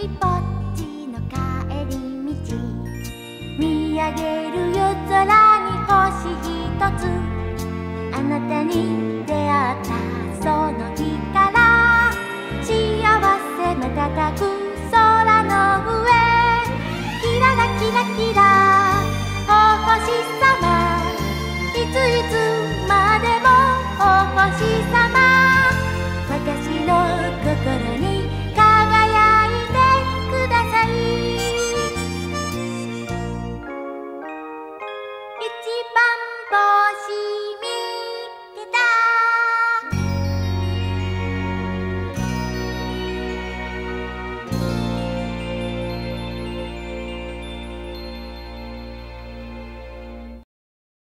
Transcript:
りぼっちの帰り道。見上げる夜空に星ひつ。あなたに出会ぼうし」